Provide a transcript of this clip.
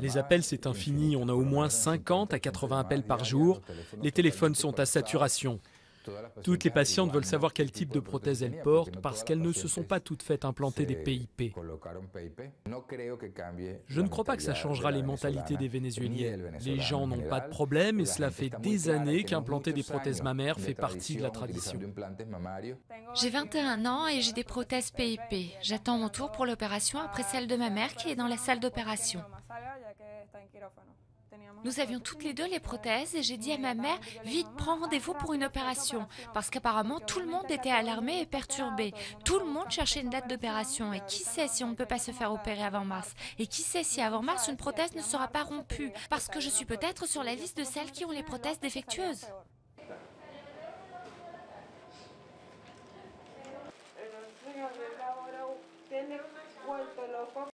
Les appels, c'est infini. On a au moins 50 à 80 appels par jour. Les téléphones sont à saturation. Toutes les patientes veulent savoir quel type de prothèse elles portent parce qu'elles ne se sont pas toutes faites implanter des PIP. Je ne crois pas que ça changera les mentalités des Vénézuéliennes. Les gens n'ont pas de problème et cela fait des années qu'implanter des prothèses mammaires fait partie de la tradition. J'ai 21 ans et j'ai des prothèses PIP. J'attends mon tour pour l'opération après celle de ma mère qui est dans la salle d'opération. Nous avions toutes les deux les prothèses et j'ai dit à ma mère, vite, prends rendez-vous pour une opération. Parce qu'apparemment, tout le monde était alarmé et perturbé. Tout le monde cherchait une date d'opération. Et qui sait si on ne peut pas se faire opérer avant mars? Et qui sait si avant mars, une prothèse ne sera pas rompue? Parce que je suis peut-être sur la liste de celles qui ont les prothèses défectueuses.